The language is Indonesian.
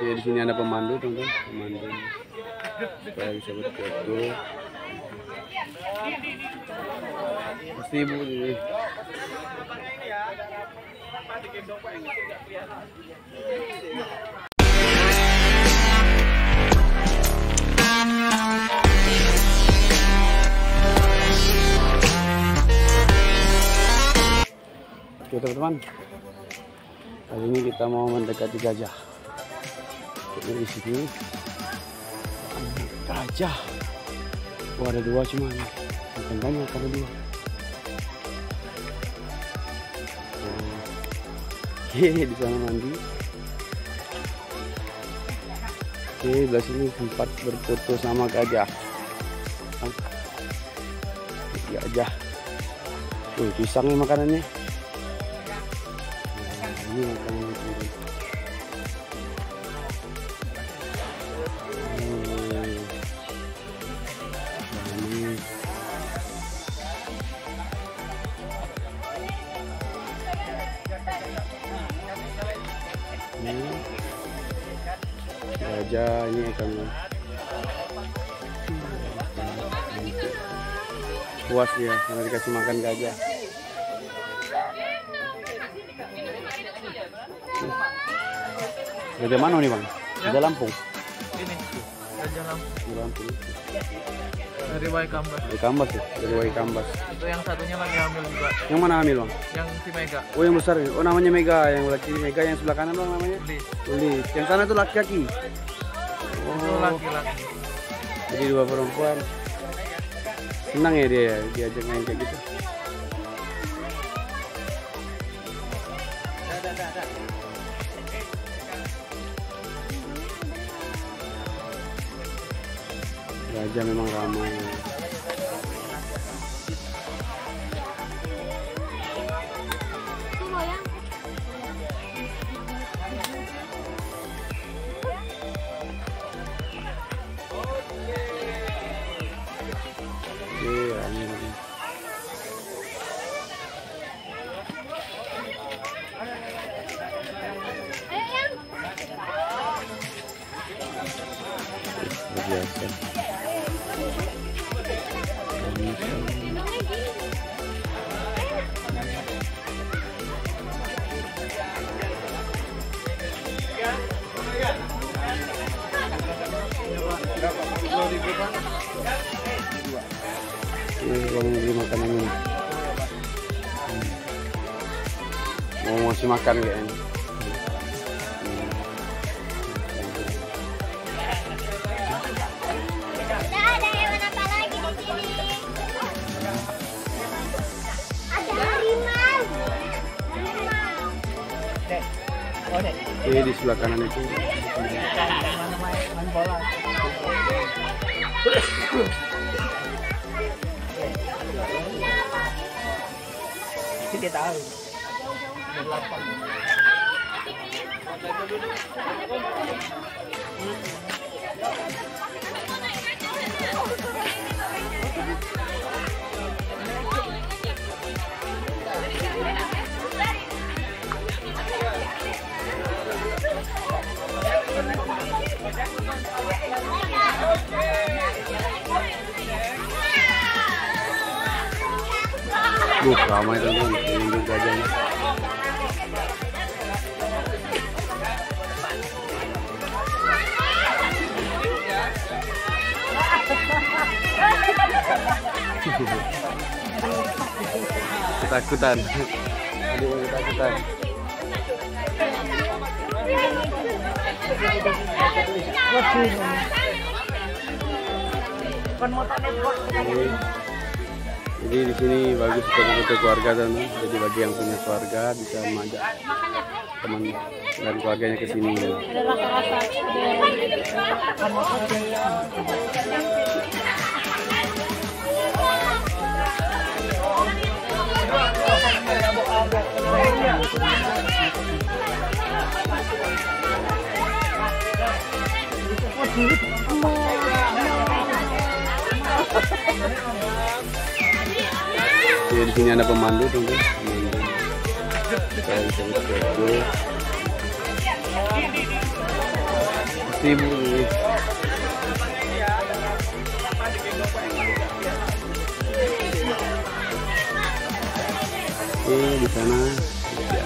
Ya, di sini ada pemandu, teman-teman. Pemandu supaya bisa berfoto. Pasti ibu ini. Teman-teman, kali ini kita mau mendekati gajah. Jadi di sini gajah. Wah ada dua cuman, bukan banyak ada dua. Oke di sana mandi. Oke belah sini tempat berfoto sama gajah. Gajah. Tuh pisang nih makanannya. Nah, ini. Ini. Gajah ini puas dia karena dikasih makan gajah. Gajah mana nih bang? Gajah Lampung. ini Raja Lampung Di Lampung. dari Waikambas Dari Kambas ya, dari Wai Kambas. itu yang satunya lagi hamil juga Yang mana ambil bang? yang si Mega Oh yang besar ini. Oh namanya Mega, yang laki Mega yang sebelah kanan bang namanya. Lis Tulis. Yang sana tuh laki-laki. itu Oh, laki-laki jadi dua perempuan. Senang ya dia ya, diajak main kayak gitu. Gajah memang ramai. Iya, ini biasa. Ini bang beli ini. Hmm. Mau masih makan kayaknya. Ini di sebelah kanan itu. Tidak tahu Duh, ramai teman-teman. Pengunjung gajahnya. Ketakutan. Adik mau ketakutan. Jadi, di sini bagus untuk keluarga teman. Jadi bagi yang punya keluarga bisa mengajak teman dan keluarganya ke sini. Ya. Ya di sini ada pemandu pemandu. Ibu ini. Oke, di sana. Ya.